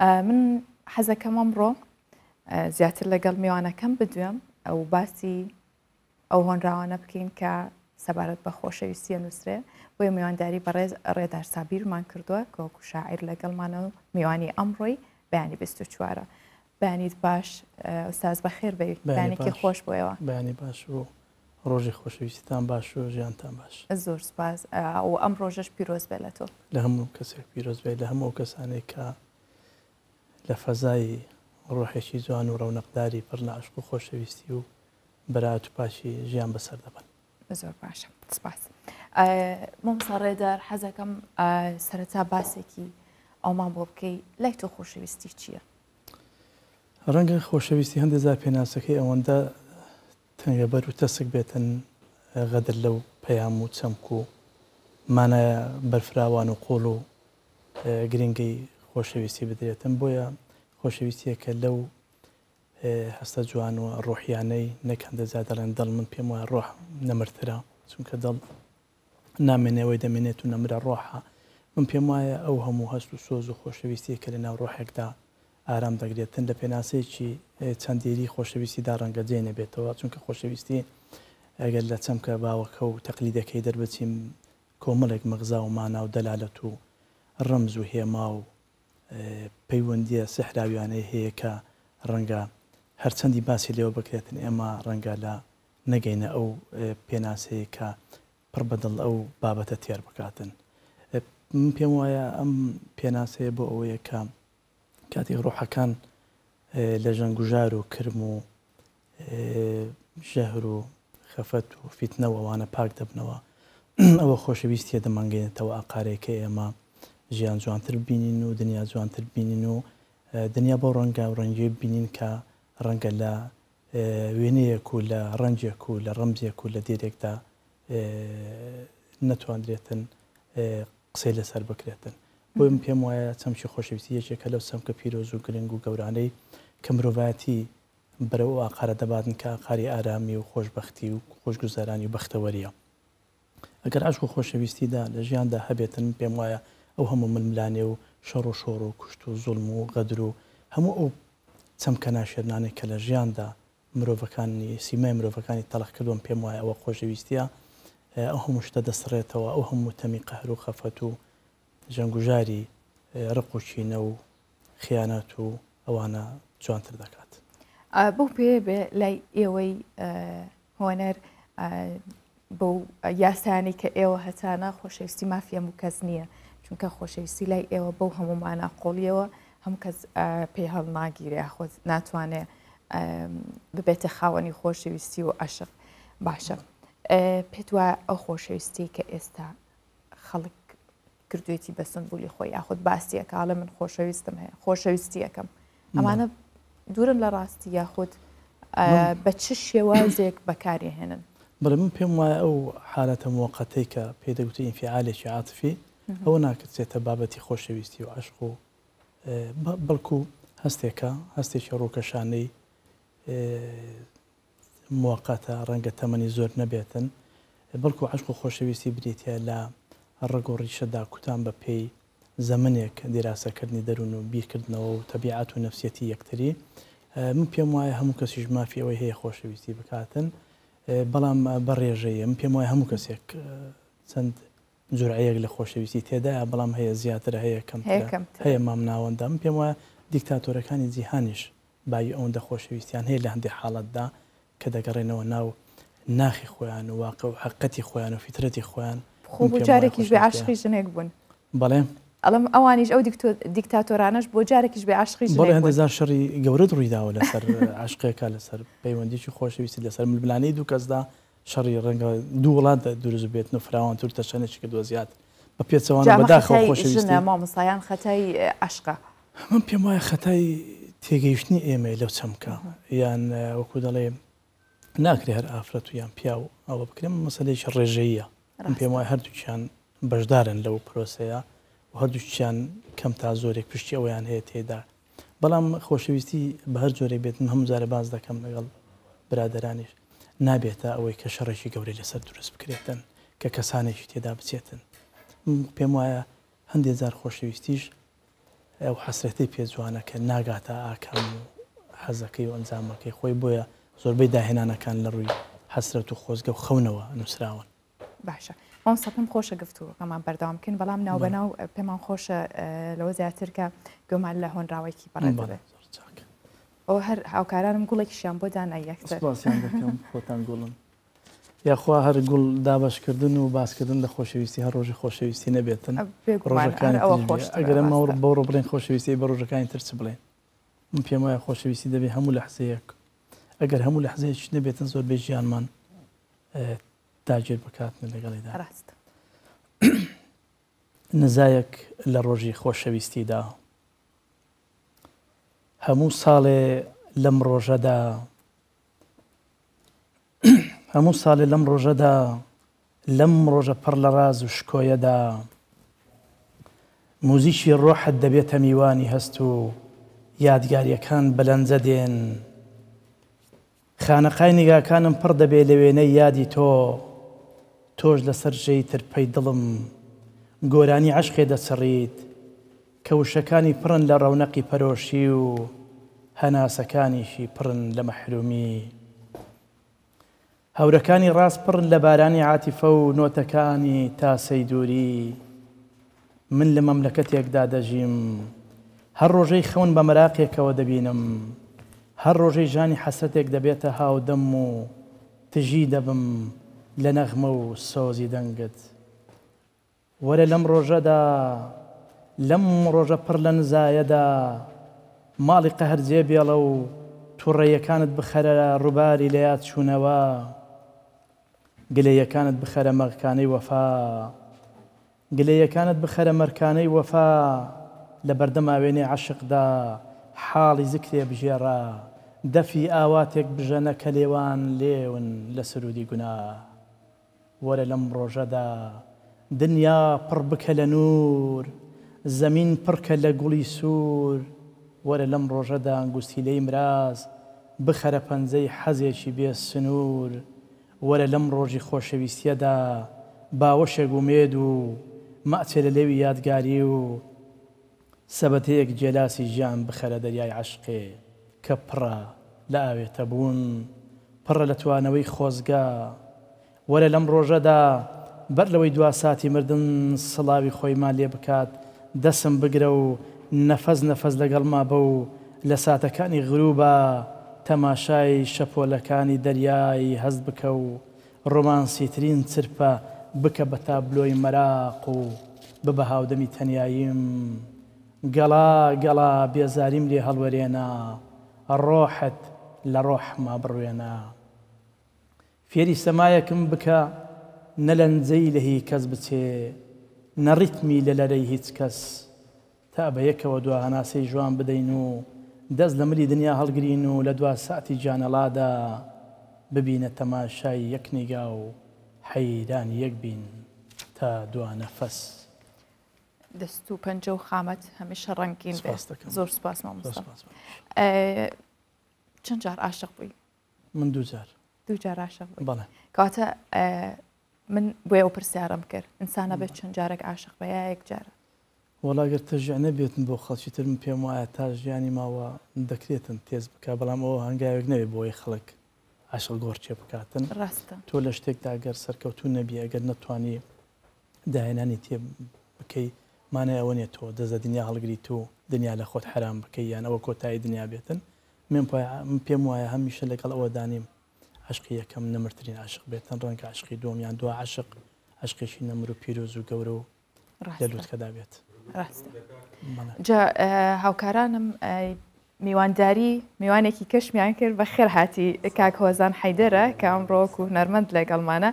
من حەزەکەم ئەمڕۆ زیاتر لەگەڵ میوانەکەم بدوێم ئەو باسی ئەو هۆنراوانە بکەین کە سەبارەت بە خۆشەویستیە نووسێ بۆی میوانداری بەڕێز ڕێدار سابیرمان کردووە کۆکو شاعیر لەگەڵمانە و میوانی ئەمڕۆی بەیانی 24وارە بەیانیت باش ئوستاز بەخێر بێی بەیانێکی خۆش بۆ ئێوە. بەیانی باش و ڕۆژی خۆشەویستیتان باش و ژیانتان باش. زۆر سوپاس و ئەم ڕۆژەش پیرۆز بێ لە تۆ. لە هەموو کەسێک پیرۆز بێ لە هەموو ئەو کەسانەی کە لە فەزای ڕۆحێکی جوان و ڕەونەقداری پڕ لە عەشق و خۆشەویستی و بەرائەت و پاکی ژیان بەسەر دەبەن. زۆر باشە سپاس مامۆستا ڕێدار حەزەکەم سەرەتا باسێکی ئەومان بۆ بکەی لای تۆ خۆشەویستی چییە؟ ڕەنگە خۆشەویستی هەندێک زار پێناسەکەی ئەوەندە تەنگەبەر و تەسک بێتن غەدر لەو پەیام و چەمک و مانایە بەرفراوان و قۆڵ و گرنگی خۆشەویستی بدرێتن بۆیە خۆشەویستیەکە لەو هەستە جوان و ڕۆحیانەی نەک هەندێ جار دەڵێن دڵ من پێم وایە ڕۆح نەمرترە چونکە دڵ نامێنێەوەی دەمێنێت و نەمرە ڕۆحە من پێم وایە ئەو هەموو هەست و سۆز و خۆشەویستیە کە لە ناو ڕۆحێکدا ئارام دەگرێتن لە پێناسەیەکی چەندێری خۆشەویستیدا ڕەنگە جێ نەبێتەوە چونکە خۆشەویستی ئەگەر لە چەمکە باوەکە و تەقلیدەکەی دەربچیم کۆمەڵێک مەغزا و مانا و دەلالەت و ڕەمز و هێما و پەیوەندییە سیحراویانەی هەیە کە ڕەنگە هەرچەندی باسی لێوە بکرێتن ئێمە ڕەنگە لە نەگەینە ئەو پێناسەیە کە پڕ بە دڵ ئەو بابەتە تێر بکاتن. من پێم وایە ئەم پێناسەیە بۆ ئەوەیە کە کاتێک ڕۆحەکان لە ژەنگوژار و کرم و ژەهر و خەفەت و فیتنە و ئەوانە پاک دەبنەوە ئەوە خۆشەویستیە دەمانگەێنێتەوە ئاقارێکە ئێمە ژیان جوانتر ببینین و دنیا جوانتر ببینین و دنیا بۆ ڕەنگە و ڕەنگێ ببینین کە ڕەنگە لە وێنەیەک و لە ڕەنجێک و لە ڕەمزێک و لە دێرێکدا نەتواندرێتن قسەی لەسەر بکرێتن بۆی من پێم وایە چەمکی خۆشەویستی یەکێکە لەو چەمکە پیرۆز و گرنگ و گەورانەی کە مرۆڤایەتی بەرەو ئەو ئاقارە دەباتن کە ئاقاری ئارامی و خۆشبەختی و خۆشگوزەرانی و بەختەوەرییە. ئەگەر عەشق و خۆشەویستی دا لە ژیاندا هەبێتن من پێم وایە ئەو هەموو ململانێ و شەڕ و شۆڕ و کوشت و زوڵم و غەدر و هەموو ئەو چەمکە ناشێرنانەی کە لە ژیاندا مرۆڤەکانی سیمای مرۆڤەکانی تەڵخ کردووە من پێم وایە ئەوە خۆشەویستییە ئەو هەموو شتە دەسڕێتەوە ئەو هەموو تەمی قەهر و خەفەت و جەنگوزاری رق و کینە و خیانەت و ئەوانە جوانتر دەکات. بەو پێیە بێ لای ئێوەی هۆنەر بەو یاسانەی کە ئێوە هەتانە خۆشەویستی مافیە موکەس نییە چونکە خۆشەویستی لای ئێوە بەو هەموو مانا قۆڵیەوە هەم کەس پێی هەڵ ناگیرێ خۆ ناتوانێ ببێتە خاوەنی خۆشەویستی و عشق باشە پێت وە ئەو خۆشەویستی کە ئێستا خەڵک کردوێتی بە سمبولی خۆی یاخود باسیەکە ئاڵێ من خۆشەویستم هەیە خۆشەویستیەکەم ئەمانە دوورن لە ڕاستی یاخود بە چ شێوازێک بەکاری هێنن بڵێ من پێم وایە ئەو حالەتە مۆقەتەی کە پێدەگوتە ئینفعالێکی عاتفی ئەوە ناکرێتە بابەتی خۆشەویستی و عشق و بەڵکو هەستێکە هەستێکی ڕووکەشانەی موقتە ڕەنگە تەمەنی زۆر نەبێتن بەڵکو عەشق و خۆشەویستی بریتیە لە ڕەگ و ڕیشە داکوتان بە پێی زەمەنێک دیراسە کردنی دەرون و بیر کردنەوە و تەبیعەت و نەفسیەتی یەکتری من پێم وایە هەموو کەسیش مافی ئەوەی هەیە خۆشەویستی بکاتن بەڵام بە ڕێژەیە من پێم وایە هەموو کەسێک چەند جورعەیەک لە خۆشەویستی تێدایە بەڵام هەیە زیاترە هەیە کەمترە هەیە مام ناوەندە من پێم وایە دیکتاتۆرەکانی جیهانیش باوی ئەوەندە خۆشەویستیان هەیە لە هەندێ حاڵەتدا کە دەگەڕێنەوە ناو ناخی خۆیان و واقع و حەقەتی خۆیان و فیترەتی خۆیان خۆ بۆ جارێکیش بێ عاشقی ژنێک بوون بەڵێ ئەڵم ئەوانیش ئەو دیکتاتۆرانەش بۆ جارێکیش بێ عاشقی ژنێک بوون بەڵێ هەندێزار شەڕی گەورەت ڕوویداوە لەسەر عاشقێکا لەسەر پەیوەندیی خۆشەویستی لەسەر ململانێی دوو کەسدا شەڕی ڕەنگە دوو وڵات دروست بێت و فراوانتر تەشەنەی کردووە زیاتر بە پێچەوانە بەداخەوە خۆشەویستی مامۆستایان خەتای عەشقە من پێم وایە خەتای تێگەیشتنی ئێمە لەو چەمکە یان وەکو دەڵێ ناکرێ هەر ئافرەت و یان پیا و ئەوە بکرێن مەسەلێکی ڕێژەیە من پێم وایە هەردووکیان بەشدارن لەو پرۆسەیە و هەردووکیان کەم تا زۆرێک پشتی ئەویان هەیە تێدا بەڵام خۆشەویستی بە هەر جۆرێک بێت من هەموو جارێ باس دەکەم لەگەڵ برادەرانیش نابێتە ئەوەی کە شەڕێکی گەورەی لەسەر دروست بکرێتن کە کەسانێکی تێدا بچێتن من پێم وایە هەندێ جار خۆشەویستیش ئەو حەسرەتەی پێ جوانە کە ناگاتە ئاکام و حەزەکەی و ئەنجامەکەی خۆی بۆیە زۆربەی داهێنانەکان لە ڕووی حەسرەت و خۆزگە و خەونەوە نووسراون باشە مامۆستا پێم خۆشە گفتوگۆکەمان بەردەوام بکەین بەڵام ناوبەناو پێمان خۆشە لەوە زیاتر کە گۆمان لە هۆنراوەیەکی بەڕێ بڵێت ئەو هەر هاوکارانم گوڵێکیشیان بۆ دانایەکتان گوڵم یاخوا هەر گوڵ دابشکردن و باسکردن لە خۆشەویستی هەر ڕۆژی خۆشەویستی نەبێتن ئەگەرمەوەڕ بڵێن خۆشەویستی بە ڕۆژەکانی ترچ بڵێن من پێم وایە خۆشەویستی دەبێت هەموو لە حسەیەک ئەگەر هەموو لەحزەیەکیش نەبێتن زۆربەی ژیانمان داگیر بکاتن لەگەڵیدا ڕاست نزایەک لە ڕۆژی خۆشەویستیدا هەموو ساڵێ لەم ڕۆژەدا هەموو ساڵێ لەم ڕۆژەدا لەم ڕۆژە پڕ لە ڕاز و شکۆیەدا موزیکی ڕۆحت دەبێتە میوانی هەست و یادگاریەکان بەلەنجە دێن خانەقای نیگاکانم پڕ دەبێ لە وێنەی یادی تۆ تۆش لەسەر ژێی ترپەی دڵم گۆرانی عشقێ دەچڕیت کە وشەکانی پڕن لە ڕەونەقی پەرۆشی و هەناسەکانیشی پڕن لە مەحرومی. هەورەکانی ڕاست پڕن لە بارانی عاتیفە و نۆتەکانی تا سەیدووری. من لە مەملەکەتێکدا دەژیم، هەر ڕۆژەی خەون بە مەراقێکەوە دەبینم، هەر ڕۆژەی ژانی حەسرەتێک دەبێتە هاودەم و تژی دەبم لە نەغمە و سۆزی دەنگت. وەرە لەم ڕۆژەدا، لەم ڕۆژە پڕ لە نزایەدا، ماڵی قەهر جێ بێڵە و تووڕەیەکانت بخەرە ڕووباری لە یاد چوونەوە، گلەیەکانت بخەرە مەغکانەی وەفا، گلەیەکانت بخەرە مەرکانەی وەفا، لە بەردەم ئاوێنەی عەشقدا، حاڵی زکرێ بژێڕە، دەفی ئاواتێک بژەنە کە لێوان لێون لە سروودی گوناه. وەرە لەم ڕۆژەدا دنیا پڕ بکە لە نوور زەمین پڕ کە لە گوڵی سوور وەرە لەم ڕۆژەدا گوستیلەی مراز بخەرە پەنجەی حەزێکی بێ سنوور وەرە لەم ڕۆژی خۆشەویستیەدا باوەشێک ئومێد و مەعچێلە لێوی یادگاری و سەبەتەیەک گێلاسی ژیان بخەرە دەریای عەشقێ کە پڕە لە ئاوێتەبوون، پڕە لە توانەوەی خۆزگە. وەرە لەم ڕۆژەدا بەر لەوەی دوا ساتی مردن سڵاوی خۆیمان لێ بکات، دەسم بگرە و نەفەس نەفەس لەگەڵما بە و لە ساتەکانی غرووبا تەماشای شەپۆلەکانی دەریای هەست بکە و ڕۆمانسیترین چرپە بکە بە تابلۆی مەراق و ببە هاودەمی تەنیاییم گەڵا گەڵا بێزاریم لێ هەڵوەرێنە ڕۆحت لە ڕۆحما بڕوێنە فێری سەمایەکم بکە نە لەنجەی لە هی کەس بچێ نە ڕیتمی لە لەرەی هیچ کەس تا بە یەکەوە دوا هەناسەی ژوان بدەین و دەست لە ملی دنیا هەڵگرین و لە دوا ساتی گیانەڵادا ببینە تەماشای یەک نیگا و حەیرانی یەک بین تا دوا نەفەس. دەست و پەنجە و خامەت هەمیشە ڕەنگین بێت. سپاس دەکەم. زۆر سپاس مامۆستا. سپاس بەخش. چەند جار عاشق بووی؟ من دوو جار دوو جار عاشق بووی بەڵێ کەواتە من بۆیە ئەو پرسیارم کرد ئینسانە بێت چەند جارێک عاشق بە یا یەک جارە وەڵا گەر تەژیع نەبێتن بۆ خەڵکی تر من پێم وایە تا ژیانی ماوە دەکرێتن تێز بکە بەڵام ئەوە هەنگاوێک نەبێت بۆ یە خەڵک عاشق گۆڕچێ بکاتن ڕاستە تۆ لە شتێکدا گەر سەرکەوتو نەبی ئەگەر نەتوانی داهێنانی تێ بکەی مانای ئەوە نیە تۆ دەزە دنیا هەڵگری تو دنیا لە خۆت حرام بکەی یان ئەوە کۆتایی دنیا بێتن من پێم وایە هەمیشە لەگەڵ ئەوەدا نیم عەشقی یەکەم نەمرترین عەشق بێتن ڕەنگە عەشقی دۆم یان دوا عەشق عەشقێکی نەمر و پیرۆز و گەورە و لە لوتکەدا بێت جا هاوکارانم میوانداری میوانێکی کەشمیان کرد بە خێر هاتی کاک هۆزان حیدەرە کە ئەمڕۆک و هونەرمەند لەگەڵمانە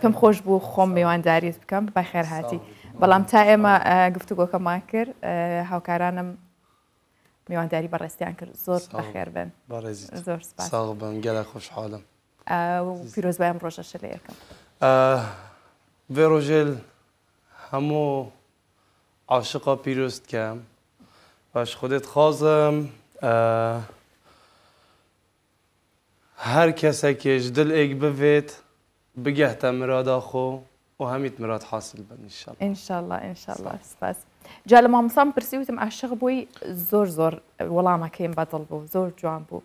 پێم خۆش بوو خۆم میوانداریت بکەم بە خێر هاتی بەڵام تا ئێمە گفتوگۆکەمان کرد هاوکارانم میوانداری بەڕێزتان کرد زۆر بەخێر بن زۆر ساغ بن گەلە خۆشحاڵم پیرۆزبای ئەم ڕۆژە شلەیەەکەم vê ڕۆژێل هەموو عاشقا پیرۆست کەم باش خودێت خازم هەر کەسەکێش دل ئێک بڤێت بگەهتە مرادا خۆ و هەمیت مراد حاسل بن ان شاء ان شاء اللە ان شاء اللە سپاس جا لە مامۆستام پرسی وتم عاشق بووی زۆر زۆر وەڵامەکەیم بەدڵ بوو زۆر جوان بوو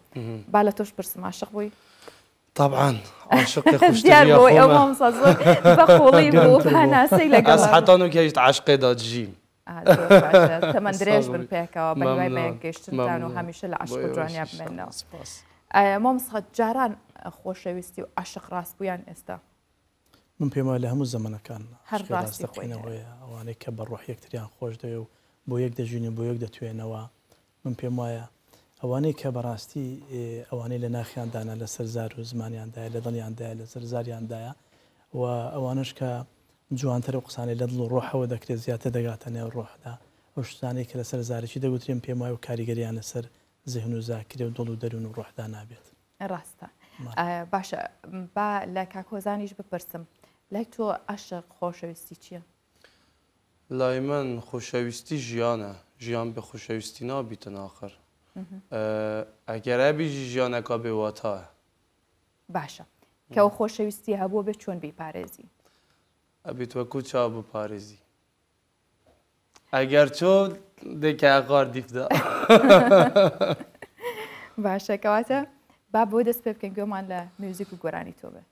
با لە تۆش پرسم عاشق بووی طبعا عاشق خوش دیار بوو ئەو مامۆستا زۆر بە قوڵی بوو هەناسەی لەگەڵ ئەس حەتان و کەیشت عاشقێ داد ژیم تەمەن درێژ بن پێکەوە بەهیوای بەیەک گەشتنتان و هەمیشە لە عەشق و جوانیا بمێنەوە سپاس مامۆستا جاران خۆشەویستی و عەشق ڕاست بوو یان ئێستا من پێم وایە لە هەموو زەمەنەکان هەر ڕاستەقینەوەیە ئەوانەی کە بە ڕۆح یەکتریان خۆش دەوێ و بۆ یەک دەژین و بۆ یەک دەتوێنەوە من پێم وایە ئەوانەی کە بەڕاستی ئەوانەی لە ناخیان دانا لەسەر زار و زمانیان دایە لە دڵیان دایە لەسەر زاریان دایە و ئەوانەش کە جوانتر و قسانەی لە دڵ و ڕۆحەوە دەکرێت زیاتر دەگاتە نێو ڕۆحدا ئەو شتانەی کە لەسەر زارەکی دەگوترێن پێم وایە و کاریگەریان لەسەر زهن و زاکرێ و دڵ و دەروون و ڕۆحدا نابێت ڕاستە باشە با لە کاک هۆزانیش بپرسم لای تۆ عەشق خۆشەویستی چییە؟ لای من خوشەویستی ژیانە ژیان بێ خوشەویستی نابیتن ئاخر ئەگەر ئەبیژی ژیانەکە بێ واتا باشە کەەوە خۆشەویستی هەبووە بێت چۆن بیپارێزی ئەبیت وەکو چا بپارێزی ئەگەر چۆ دێکە ئەغار دیفدا باشە کەواتە با بۆ دەست پێ بکەین گوێمان لە میوزیک و گۆرانی تۆ بێت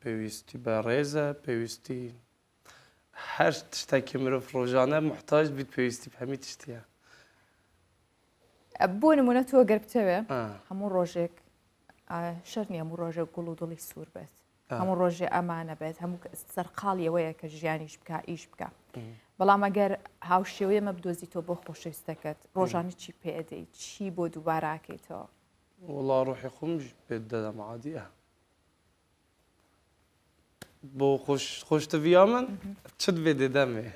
پێویستی بە ڕێزە، پێویستی هەر تشتەکی مرۆڤ ڕۆژانە موحتاج بیت پێویستی بە هەمی تشتیە. بۆ نمونە تۆ گەر بتەوێ هەموو ڕۆژێک شەر نیە هەموو ڕۆژێک گوڵ و دڵی سوور بێت هەموو ڕۆژێ ئەمانە بێت هەموو سەرقاڵی ئەوەیە کە ژیانیش بکە ئیش بکە بەڵام ئەگەر هاوشێوەیە مە بدۆزی تۆ بۆ خۆشەویستەکەت ڕۆژانی چی پێدەی چی بۆ دووباراکەیتەوە وڵا ڕۆحی خۆمش پێ دەدەم عادیە بۆ خۆشتبیا من چت بێ دێدەمێ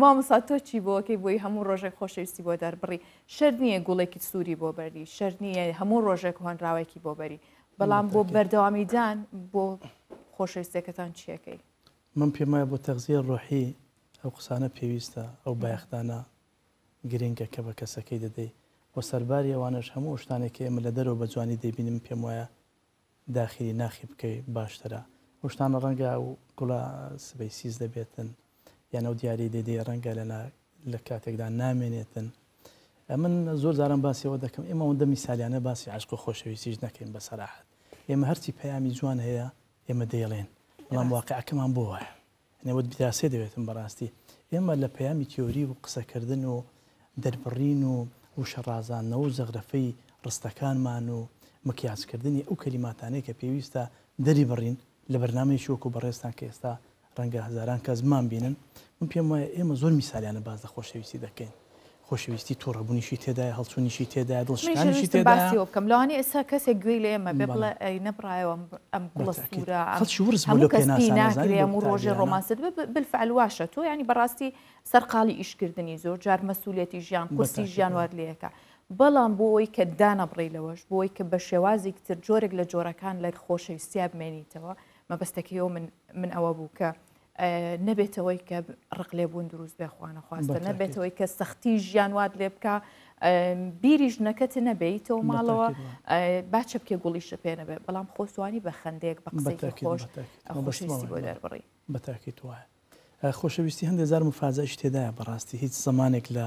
مامۆسا تۆ چی بۆکەی بۆی هەموو ڕۆژێک خۆشەویستی بۆ دەربڕی شەر نییە گوڵێکی سووری بۆ بەری شەر نییە هەموو ڕۆژێک هۆنراوێکی بۆ بەری بەڵام بۆ بەردەوامیدان بۆ خۆشەویستەکەتان چیەکەی من پێمایە بۆ تەغزیە ڕۆحی ئەو قسانە پێویستە ئەو بایەخدانە گرنگە کە بە کەسەکەی دەدەی و سەرباری ئەوانەش هەموو ئەو شتانەی کە ئێمە لە دەرەوە بە جوانی دەیبینین من پێم وایە داخیلی ناخی بکەی باشترە ئەو شتانە ڕەنگە ئەو گوڵە سبەی سیس دەبێتن یان ئەو دیاری دەدەی ڕەنگە لە نا لە کاتێکدا نامێنێتن من زۆر جاران باسیەوە دەکەم ئێمە ئەوەندە میسالیانە باسی عشق و خۆشەویستیش نەکەین بە سەراحەت ئێمە هەرچی پەیامی جوان هەیە ئێمە دەیڵێن بەڵام واقعەکەمان بۆ وایە نەوەد بیتاسێ دەوێتم بەڕاستی ئێمە لە پەیامی تیۆری و قسەکردن و دەربڕین و وشە ڕازاندنەوە و زەغرەفەی ڕستەکانمان و مکیاجکردنی ئەو کەلیماتانەی کە پێویستە دەری بڕین لە بەرنامەیەکی وەکو بەڕێزتان کە ئێستا ڕەنگە هەزاران کەس بمانبینن من پێم وایە ئێمە زۆر میسالیانە باس لە خۆشەویستی دەکەین خۆشەویستی توڕەبونیشی تێدایە هەڵچونیشی تێدایە دڵ منیش شکانیشی دەویستم تێدایە باسی ئەوە بکەم لەوانەیە ئێستا کەسێک گوێی لە ئێمە بێ بڵێ بەڵێ ئەی نەبڕایە ئەم ئەم گوڵە بەتاکید سوورە ئەم خەڵکی ورس بوو هەموو لەو کەس پێی پێناسانە زانی ناکرێ لەو هەموو ڕۆژێ قوتابیانە ڕۆمانست بێ ب- بالفعل واشە تۆ یانی بەڕاستی سەرقاڵی ئیشکردنی زۆر جار مەسولیەتی ژیان قورسی بەتاکید ژیان وایە وات لێ ئەکا بەڵام بۆ ئەوەی کە دانەبڕێی لەوەش بۆ ئەوەی کە بە شێوازێکی تر جۆرێک لە جۆرەکان لە خۆشەویستیا بمێنیتەوە مەبەستەکەی ئەوە من من ئەوە بوو کە نەبێتەوەی کە ڕق لێبوون دروست بێ خوانە خواستە نەبێتەوەی کە سەختی ژیان وات لێ بکە بیریش نەکەت نەبێی تۆ ماڵەوە با چپکێ گوڵیشە پێ نەبێت بەڵام خۆسوانی بە خندێک بە قسەکی خۆش خۆشویستی بۆ دەربڕی بەتاکیت وایە خۆشەویستی هەندێک زار مفاجئش تێدایە بەڕاستی هیچ زمانێک لە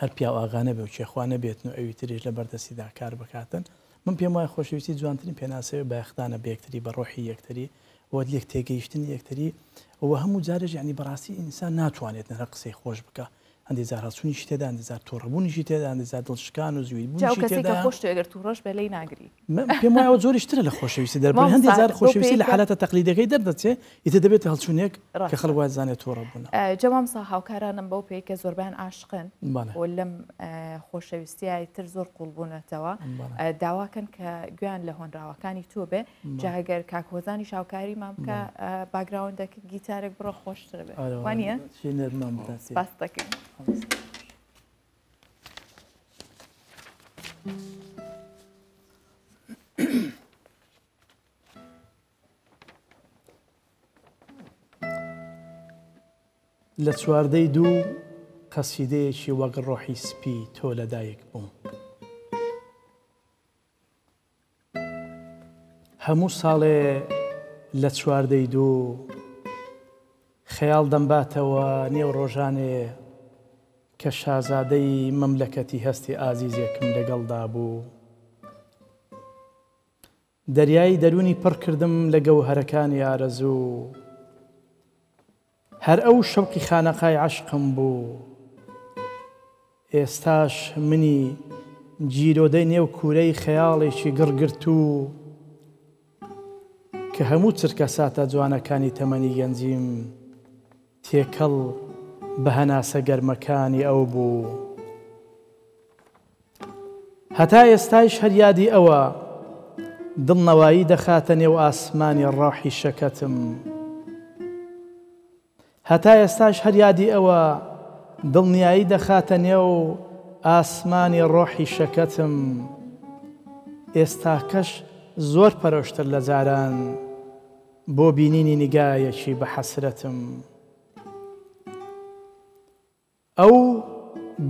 هەر پیاو ئاغا نەبێ و کێخوا نەبێتن و ئەوی تریش لە بەردەستیدا کار بکاتن. من پێم وایە خۆشەویستی جوانترین پێناسەیە و بایەخدانە بە یەکتری، بە ڕۆحی یەکتری و لێک تێگەیشتنی یەکتری و هەموو جارێش یانی بەڕاستی ئینسان ناتوانێت تەنها قسەی خۆش بکا، هەندێ جار هەڵچونیشی تێدایە، هەندێ جار توڕەبونیشی تێدایە، هەندێ جار دڵ شکان و زویر بونیشی تێدایە. جا ئەو کەسەی کە خۆشتوێ گەر توڕەش بێ لێی ناگری. من پێم وایە ئەوە جۆریش ترە لە خۆشەویستی دەربڕین، هەندێ جار خۆشەویستی لە حالەتە تەقلیدیەکەی دەردەچێ ئیتر دەبێتە هەڵچونێک کە خەڵک وای دەزانێت توڕە بونە. جەمام سا هاوکارانم بەو پێی کە زۆربەیان عاشقن و لەم خۆشەویستیە ئیتر زۆر قوڵ بونەتەوە داواکەن کە گوێیان لە هۆنراوەکانی تۆ بێ جا گەر کاک هۆزانیش هاوکاریمان بکە باگراوندەکە گیتارێک بڕە خۆشتر بێ وانە سپاست دەکەین. لە چواردەی دوو قەسیدەیەکی وەک ڕۆحی سپی تۆ لەدایک بووم هەموو ساڵێ لە چواردەی دوو خەیاڵ دەمباتەوە نێو ڕۆژانێ کە شازادەی مەملەکەتی هەستی ئازیزێکم لەگەڵدا بوو دەریای دەروونی پڕ کردم لە گەوهەرەکانی ئارەزوو هەر ئەو شەوقی خانەقای عەشقم بوو ئێستاش منی گیرۆدەی نێو کوورەی خەیاڵێکی گڕگرتوو کە هەموو چرکە ساتە جوانەکانی تەمەنی گەنجیم تێکەڵ بە هەناسە گەرمەکانی ئەو بوو هەتا ئێستایش هەر یادی ئەوە دڵنەوایی دەخاتە نێو ئاسمانی ڕۆحی شەکەتم هەتا ئێستاش هەر یادی ئەوە دڵنیایی دەخاتە نێو ئاسمانی ڕۆحی شەکەتم ئێستاکەش زۆر پەرۆشتر لە جاران بۆ بینینی نیگایەکی بە حەسرەتم. ئەو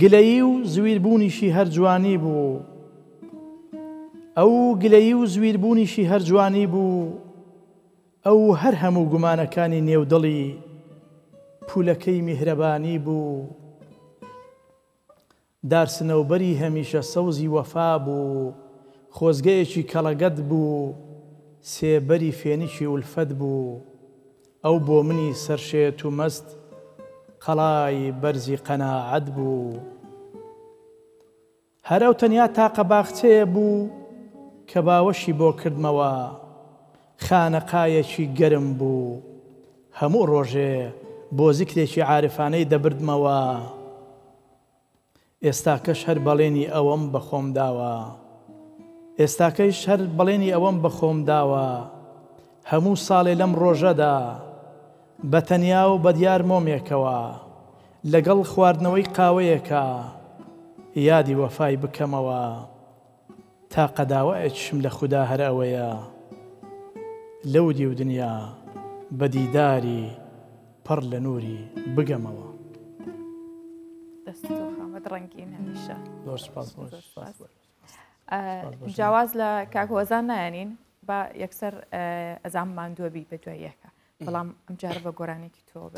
گلەیی و زویر بوونیشی هەر جوانی بوو ئەو گلەیی و زویر بوونیشی هەر جوانی بوو ئەو هەر هەموو گومانەکانی نێو دڵی پولەکەی میهرەبانی بوو دار سنەوبەری هەمیشە سەوزی وەفا بوو خۆزگەیەکی کەڵەگەت بوو سێبەری فێنکی ئولفەت بوو ئەو بۆ منی سەرشێت و مەست قەڵای بەرزی قەناعەت بوو. هەر ئەو تەنیا تاقە باخچەیە بوو کە باوەشی بۆ کردمەوە، خانەقایەکی گەرم بوو، هەموو ڕۆژێ بۆ زیکرێکی عارفانەی دەبردمەوە. ئێستاکەش هەر بەڵێنی ئەوەم بە خۆم داوە ئێستاکەیش هەر بەڵێنی ئەوەم بە خۆم داوە هەموو ساڵێ لەم ڕۆژەدا بە تەنیا و بە دیار مۆمێکەوە لەگەڵ خواردنەوەی قاوەیەکا یادی وەفای بکەمەوە. تاقە داوایەکیشم لە خودا هەر ئەوەیە لەو دیو دنیا بە دیداری پڕ لە نووری بگەمەوە. دەست خامەت ڕەنگین هەمیشە. زۆر سوپاس بۆ جیاواز لە کاک هۆزان نایەنین بە یەکسەر ئەزام ماندووەبی بە دوای یەکە بەڵام ئەم جارە بە گۆرانێکی تۆ بە.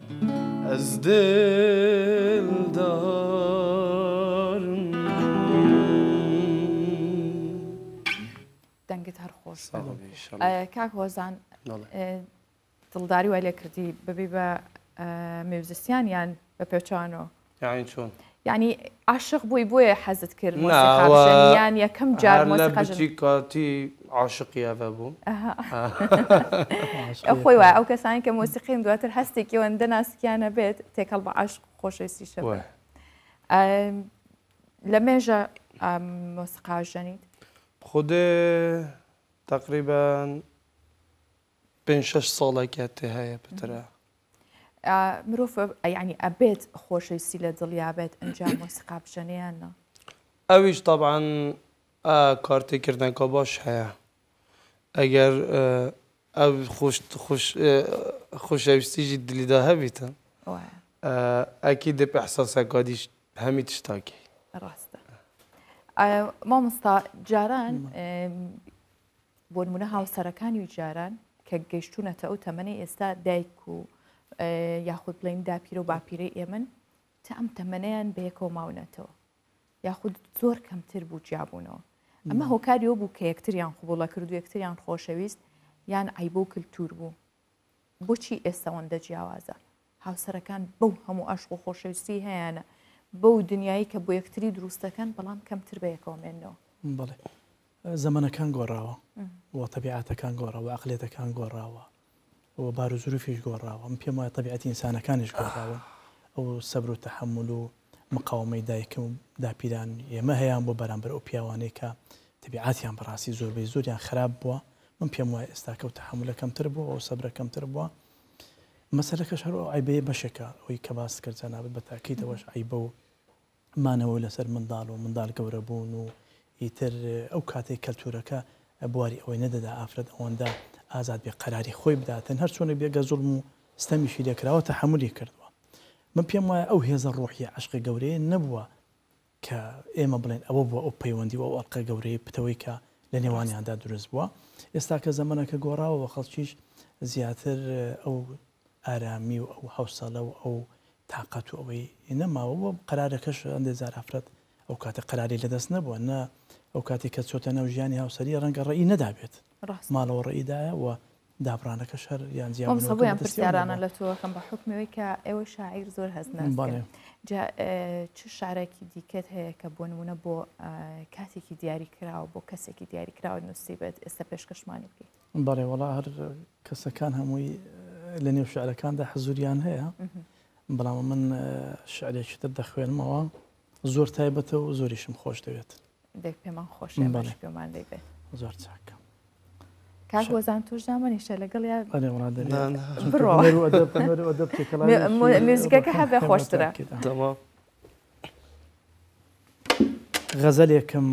ئەز دل دارم. دەنگت هەر خۆش بێت. ساغبی ان شاء الله. کاک هۆزان بەڵێ. دڵداری وای لێ کردی ببی بە میوزسیان یان بە پێچانۆ؟ یانی چۆن؟ یانی عاشق بووی بۆیە حەزت کرد مۆسیقا بزانی یان یەکەم جار مۆسیقا ژەنی؟ هەر لە بچی کاتی عاشقی ئەڤە بووم خۆی وایە ئەو کەسانی کە مۆسیقیم دواتر هەستێکی ئەوەندە ناسکیانە بێت تێکەڵ بە عاشق خۆشەویستی شە لە مێژە مۆسیقا ژەنیت خودێ تقریبان پێ شش ساڵێکە تێ هەیە پترە مرۆڤ یعنی ئەبێت خۆشەویستی لە دڵیا بێت ئەنجام مۆسیقا بژەنێ یان نا؟ ئەویش تەبعەن کارتێکردنەکە باش هەیە ئەگەر ئەو خۆشەویستیی دلیدا هەبیتن ئەکی دێ پێحساسەکادیش هەمی تشتاکی ڕاستە مامۆستا جاران بۆنمونە هاوسەرەکانی و جاران کە گەشتونەتە ئەو تەمەەی ئێستا دایک و یاخود بڵین داپیرە و باپیرەی ئێمن تا ئەم تەمەەیان بەیەکەوە ماونەتەوە یاخود زۆر کەمتر بوو جیابوونەوە ئەمە هۆکاریەوە بوو کە یەکتریان قوبوڵە کرد و یەکتریان خۆشەویست یان ئایبۆ کللتور بوو بۆچی ئێستا وەندە جیاوازە؟ هاوسەرەکان بەو هەموو ئاشق و خۆشەویستی هەیانە بەو دنیایی کە بۆ یەکتری دروستەکەن بەڵام کەمتر بە یەکەوە مێنەوە. بەڵێ زەمەنەکان گۆڕاوە و تەبیعاتەکان گۆڕاوە و عەقڵیەتەکان گۆڕاوە و بار و زروفیش گۆڕاوە من پێم وایە تەبیعەتی ئینسانەکانیش گۆڕاون ئەو سەبر و تەحەمول و مقاومەی دایکم و داپیران ئێمە هەیان بۆ بەرامبەر ئەو پیاوانەی کە تەبیعاتیان بەڕاستی زۆربەی زۆریان خراپ بووە من پێم وایە ئێستاکەو تەحەمولە کەمتر بووە و سەبرە کەمتر بووە مەسەلەکەش هەر ئەو عەیبەیە بەشێکە ئەوی کە باست کرد جەنابت بە تاکید ئەوەش عەیبە و مانەوە لەسەر منداڵ و منداڵ گەورە بوون و ئیتر ئەو کاتێک کەلتورەکە بواری ئەوەی نەدەدا ئافرەت ئەوەندە ئازاد بێ قەراری خۆی بداتن هەر چۆنێک بێگە زوڵم و ستەمیشی لێکراوە تەحەمولی کردووە من پێم وایە ئەو هێزە ڕۆحیە عەشقە گەورەیە نەبووە کە ئێمە بڵێن ئەوە بووە ئەو پەیوەندی و ئەو ئەڵقە گەورەی پتەوەی کە لە نێوانیاندا دروست بووە. ئێستا کە زەمەنەکە گۆڕاوە و خەڵکیش زیاتر ئەو ئارامی و ئەو حەوسەلە و ئەو تاقەت و ئەوەی نەماوە و قەرارەکەش هەندێ جار ئافرەت ئەو کاتە قەراری لە دەست نەبووە نە ئەو کاتی کە چۆتە ناو ژیانی هاوسەری ڕەنگە ڕێی نەدابێت ماڵەوە ڕێی دایە و دابڕانەکەش هەر یان جیا بوونەوەکە بەدەستیەوە نەبووە. مامۆستا بۆ ئەم پرسیارانە لە تۆوە کەم بە حوکمی ئەوەی کە ئێوە شاعیر زۆر هەست ناس بەڵێ جا چ شعرێکی دیکەت هەیە کە بۆ نموونە بۆ کاتێکی دیاری کراوە بۆ کەسێکی دیاری کراوە نووسی بێت ئێستا پێشکەشمانی بکەیت. بەڵێ وەڵا هەر کەسەکان هەمووی لە نێو شعرەکاندا حەزوریان هەیە بەڵام من شعرێکی تر دەخوێنمەوە زۆر تایبەتە و زۆریشم خۆش دەوێت دێک پێمان خۆش پێمان دەبێت زۆر چاکە کاک وەزان تۆش دامەنیشتە لەگەڵ یا میزگەکە هەبێ خۆشترە غەزەلێکم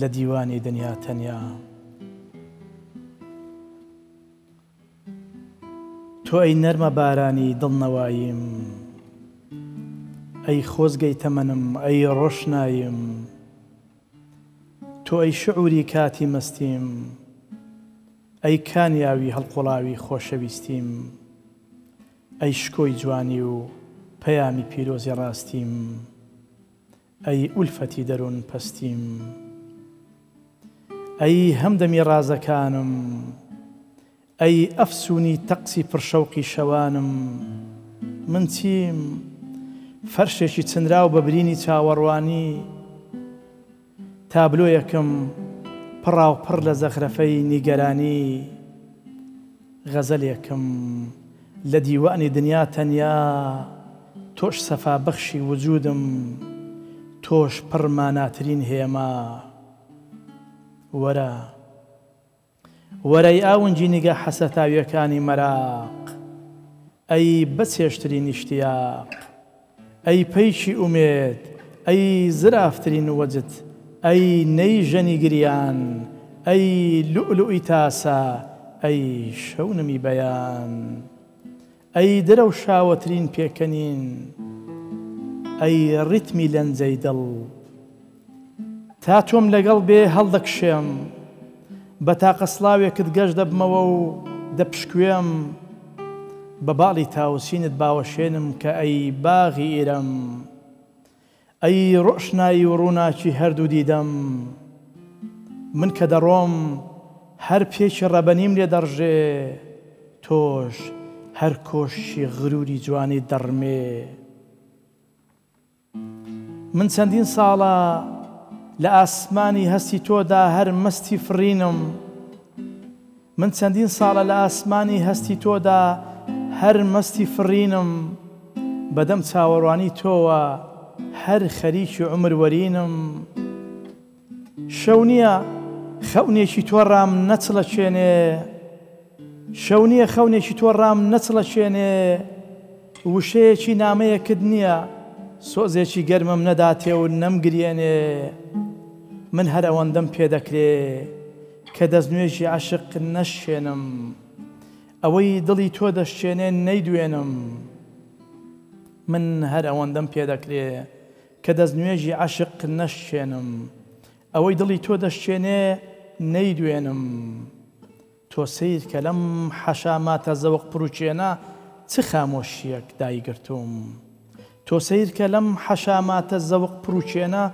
لە دیوانی دنیا تەنیا تۆ ئەی نەرمە بارانی دڵنەواییم ئەی خۆزگەی تەمەنم ئەی ڕۆشناییم تۆ ئەی شعوری کاتی مەستیم ئەی کانیاوی هەڵقوڵاوی خۆشەویستیم ئەی شکۆی جوانی و پەیامی پیرۆزی ڕاستیم ئەی ئولفەتی دەروون پەستیم ئەی هەمدەمی ڕازەکانم ئەی ئەفسوونی تەقسی پڕ شەوقی شەوانم من چیم فەرشێکی چنراو بە برینی چاوەڕوانی تابلۆیەکم پڕاوپڕ لە زەخرەفەی نیگەرانی غەزەلێکم لە دیوانی دنیا تەنیا تۆش سەفا بەخشی وجودم تۆش پڕ ماناترین هێما وەرە وەرەی ئاونجی نیگا حەسرەتاویەکانی مەراق ئەی بەچێژترین ئیشتیاق ئەی پەیکی ئومێد ئەی زرافترین وەجد ئەی نەی ژەنی گریان ئەی لوئلوئی تاسە ئەی شەونمی بەیان ئەی درەوشاوەترین پێکەنین ئەی ڕیتمی لەنجەی دڵ. تا تۆم لەگەڵ بێ هەڵدەکشێم. بە تاقە سڵاوێکت گەش دەبمەوە و دەپشکوێم. بە باڵی تاوسینت باوەشێنم کە ئەی باغی ئیرەم. ئەی ڕۆشنایی و ڕووناکی هەردوو دیدەم. من کە دەڕۆم هەر پێکی ڕەبەنیم لێ دەڕژێ، تۆش هەر کۆشکی غروری جوانیت دەڕمێ. من چەندین ساڵە لە ئاسمانی هەستی تۆدا هەر مەستی فڕینم من چەندین ساڵە لە ئاسمانی هەستی تۆدا هەر مەستی فڕینم بەدەم چاوەڕوانی تۆوە هەر خەریکی عومر وەرینم. شەو نیە خەونێکی تۆ ڕام نەچڵەچێنێ شەو نیە خەونێکی تۆ ڕام نەچڵەچێنێ وشەیەکی نامەیەکت نیە سۆزێکی گەرمم نەداتێ و نەمگریێنێ من هەر ئەوەندەم پێ دەکرێ کە دەستنوێژی عەشق نەشکێنم ئەوەی دڵی تۆ دەشکێنێ نەیدوێنم من هەر ئەوەندەم پێ دەکرێ کە دەستنوێژی عەشق نەشکێنم. ئەوەی دڵی تۆ دەشکێنێ نەیدوێنم. تۆ سەیر کە لەم حەشاماتە زەوق پروکێنە چ خامۆشییەک دایگرتووم. تۆ سەیر کە لەم حەشاماتە زەوق پروکێنە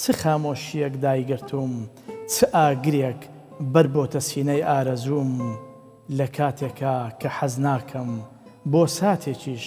چ خامۆشییەک دایگرتووم. چ ئاگرێک بەر بۆتە سینەی ئارەزووم لە کاتێکا کە حەز ناکەم بۆ ساتێکیش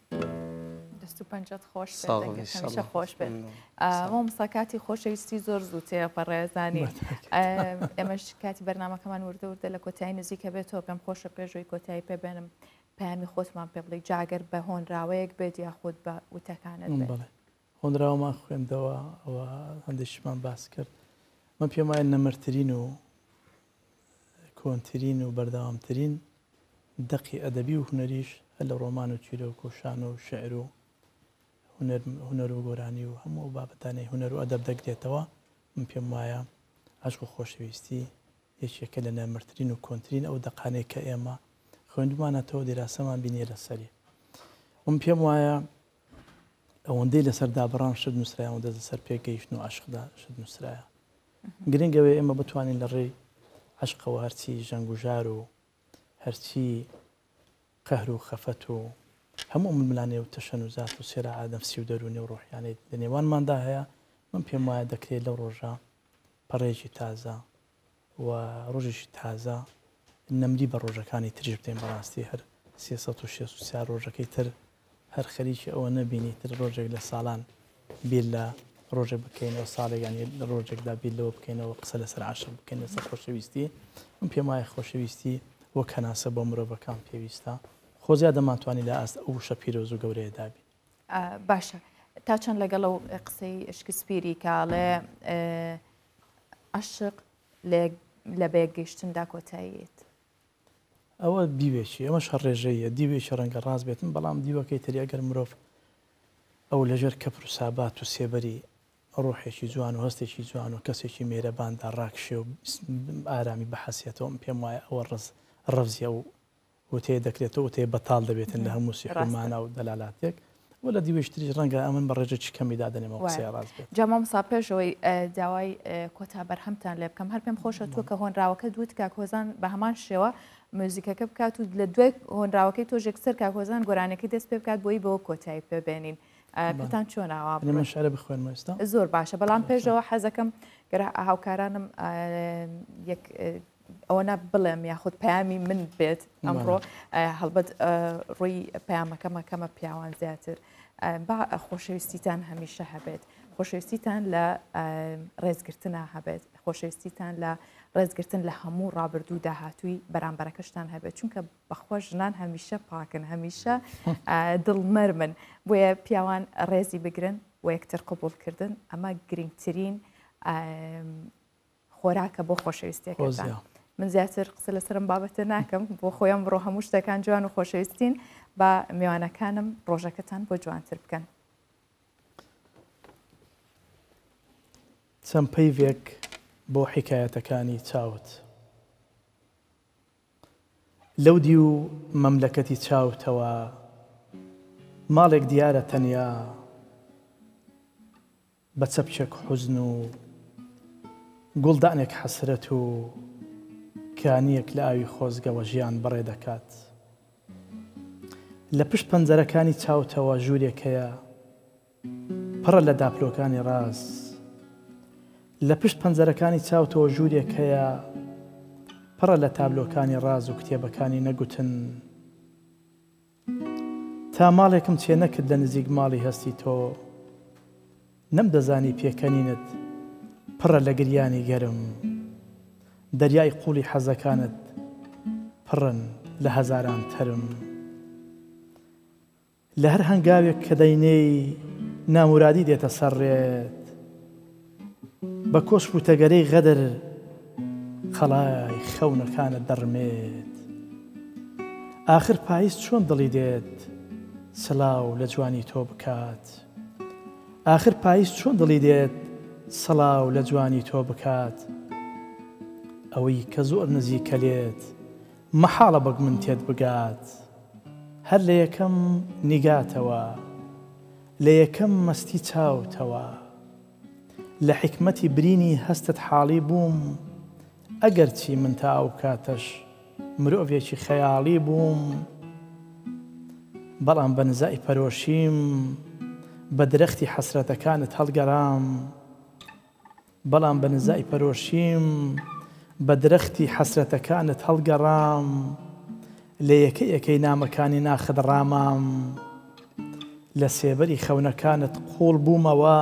دەست و پەنجەت خۆش بێت، ساغ بی دەنگت هەمیشە سەڵام خۆش بێت. ممنون ئا، ساغ مامۆستا کاتی خۆشەویستی زۆر زوو تێپەڕێ زانیم ئێ، ئێمەش کاتی بەرنامەکەمان وردە وردە لە کۆتایی نزیک ئەبێتەوە پێم خۆشە پێشەوەی کۆتایی پێ بێنم پەیامی خۆتمان پێ بڵێی جا گەر بە هۆنراوەیەک بێت یاخود بە وتەکانت بێت. بەڵێ. هۆنراوەمان خوێندەوە و هەندێکیشمان باس کرد. من پێم وایە نەمرترین و کۆنترین و بەردەوامترین دەقی ئەدەبی و هونەریش هەر لە ڕۆمان و چیرۆک و شان و شعر و هونەر و گۆرانی و هەموو بابەتانی هونەر و ئەدەب دەگرێتەوە من پێم وایە عشق و خۆشەویستی یەکێکە لە نەمرترین و کۆنترین ئەو دەقانەی کە ئێمە خوێندمانەتەوە دیراسەمان بینیە لەسەری من پێم وایە ئەوەندەی لەسەر دابڕان شت نووسراە و دەست لەسەر پێکگەیشتن و عشقدا شت نووسراە گرنگەوەی ئێمە بتوانین لە ڕێی عشقەوە هەرچی ژەنگوژار و هەرچی قەهر و خەفەت و هەموو ململانێ و تەشەن و زات و سێرا ئادەمسی و دەرونی و ڕۆحیانەی لە نێوانماندا هەیە من پێم وایە دەکرێت لەو ڕۆژە پەڕێکی تازە و ڕۆژێکی تازە نەمری بە ڕۆژەکانی تریش بدەین بەڕاستی هەر سێ سەد و شێست و چار ڕۆژەکەی تر هەر خەریکی ئەوە نەبین ئیتر ڕۆژێک لە ساڵان بیر لە ڕۆژێک بکەینەوە ساڵێک یان لە ڕۆژێکدا بیر لەوە بکەینەوە قسە لەسەر عاشق بکەین لەسەر خۆشەویستی من پێم وایە خۆشەویستی وەک هەناسە بۆ مرۆڤەکان پێویستە خۆزیا دەمانتوانی لە ئاست ئەو وشە پیرۆز و گەورەیەدا بین باشە تا چەند لەگەڵ و قسەی شکسپیری کاڵێ عشق لە بێگەیشتندا کۆتاییت ئەوە دیوێکی ئەمە شەڕێژەیە دیوێکی ڕەنگە ڕاست بێتن بەڵام دیوەکەی تری ئەگەر مرۆڤ ئەو لەژێر کەپر و سابات و سێبەری ڕۆحێکی جوان و هەستێکی جوان و کەسێکی مێرەباندا ڕاکشێ و ئارامی بەحەسیەتەوەم پێم وایە ئەوە ڕز ڕەزیە و وتەیە دەکرێتەوە وتەیە بەتاڵ دەبێتن لە هەموو سیحر و مانا و دەلالاتێک و لە دیوێکی تریش ڕەنگە ئەمن بە ڕێژەکی کەمی دادەنێمەوە قسەیە ڕاست بێت. جا مامۆستا پێش ئەوەی داوای کۆتا بەرهەمتان لێ بکەم هەر پێم خۆشە تۆ کە هۆنراوەکەت وت کاک هۆزان بە هەمان شێوە میوزیکەکە بکات و لە دوای هۆنراوەکەی تۆژێک سەر کاک هۆزان گۆرانەکەی دەست پێ بکات بۆی بەوە کۆتایی پێ بێنین. پێتان چۆن ئاوا بڵێم؟ من شعرە بخوێنم ئێستا؟ زۆر باشە، بەڵام پێشەوە حەزەکەم گەر هاوکارانم یەک ئەوەنا بڵێم یاخود پامی من بێت ئەمڕۆ هەڵبەت ڕووی پامەکەمە کەمە پیاوان زیاتر با خۆشەویستیتان هەمیشە هەبێت خۆشەویستیتان لە ڕێزگرتنا هەبێت خۆشەویستیتان لە ڕێزگرتن لە هەموو ڕابردوو داهاتووی بەرامبەرەکەشتان هەبێت چونکە بەخۆش ژنان هەمیشە پاکن هەمیشە دڵمەر من بۆیە پیاوان ڕێزی بگرن و یەکتر قوبولکردن ئەمە گرنگترین خۆراکە بۆ خۆشەویستەکەتان من زیاتر قسە لەسرم بابەتە ناکەم بۆ خۆیان بڕۆ هەموو شتەکان جوان و خۆشەویستین بە میوانەکانم ڕۆژەکەتان بۆ جوانتر بکەن چەند پەیڤێک بۆ حکایەتەکانی چاوت لەو دی و مەملەکەتی چاوتەوە ماڵێک دیارە تەنیا بە چەپکێک حوزن و گوڵ دانێک حەسرەت و کانییەک لە ئاوی خۆزگەوە ژیان بەڕێ دەکات. لە پشت پەنجەرەکانی چاوتەوە ژوورێک هەیە پڕە لە داپلۆکانی ڕاز. لە پشت پەنجەرەکانی چاوتەوە ژوورێک هەیە پڕە لە تابلۆکانی ڕاز و کتێبەکانی نەگوتن. تا ماڵێکم چێ نەکرد لە نزیک ماڵی هەستی تۆ نەمدەزانی پێکەنینت پڕە لە گریانی گەرم دەریای قوڵی حەزەکانت پڕن لە هەزاران تەرم لە هەر هەنگاوێک کە دەینێی نامورادی دێتە سەر ڕێت بە کۆسپ و تەگەرەی غەدر قەڵای خەونەکانت دەڕمێت ئاخر پایز چۆن دڵی دێت سڵاو لە جوانی تۆ بکات ئاخر پایز چۆن دڵی دێت سڵاو لە جوانی تۆ بکات ئەوەی کە زۆر نزیکە لێت مەحاڵە بەک من تێت بگات هەر لە یەکەم نیگاتەوە لە یەکەم مەستی چاوتەوە. لە حیکمەتی برینی هەستت حاڵی بووم، ئەگەرچی من تا ئەو کاتەش مرۆڤێکی خەیاڵی بووم، بەڵام بە نزای پەرۆشیم بە درەختی حەسرەتەکانت هەڵگەڕام. بەڵام بە نزای پەرۆشیم بە درەختی حەسرەتەکانت هەڵگەڕام لە یەکە یەکەی نامەکانی ناخت ڕامام لە سێبەری خەونەکانت قوڵ بوومەوە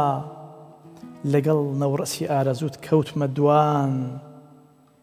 لەگەڵ نەوڕەسی ئارەزووت کەوتمە دوان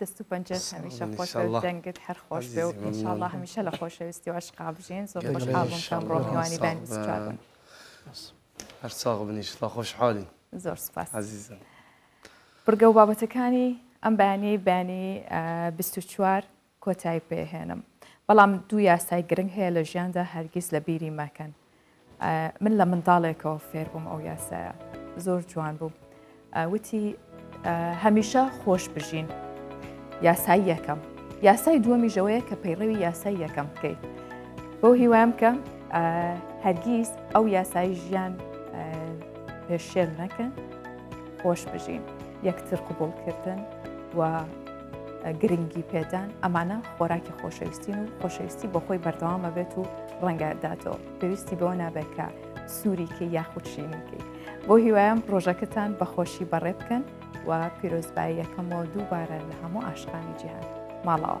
دەست و پەنجەت هەمیشە خۆش بێت و دەنگت هەر خۆش بێ و ان شاء اللە هەمیشە لە خۆشەویستی و عەشقا بژین زۆر خۆشحاڵ بووم کە ئەمڕۆ میوانی بەیانی بیست و چوار بوون. هەر ساغ بن ان شاء اللە خۆشحاڵین. زۆر سوپاس عەزیزم. بڕگە و بابەتەکانی ئەم بەیانیەی بەیانی بیست و چوار کۆتایی پێ هێنم بەڵام دوو یاسای گرنگ هەیە لە ژیاندا هەرگیز لە بیری مەکەن من لە منداڵێکەوە فێربووم ئەو یاسایە زۆر جوان بوو وتی هەمیشە خۆش بژین یاسایی یەکەم یاسای دووەمی ژەوەیە کە پەیڕەوی یاسای یەکەم بکەیت بۆ هیوام کە هەرگیز ئەو یاسایی ژیان پێشێل نەکەن خۆش بژین یەکتر قوبولکردن و گرنگی پێدان ئەمانە خۆراکی خۆشەویستین و خۆشەویستی بۆ خۆی بەردەوامە بێت و ڕەنگە داتەوە پێویستی بەوە نابێت کە سووریکە یاخود شینیکەی بۆ هیوایم پرۆژەکەتان بەخۆشی بەڕێ بکەن و پیرۆزبایی یەکەمەوە دووبارە لە هەموو ئاشقانی جیهان ماڵەوە.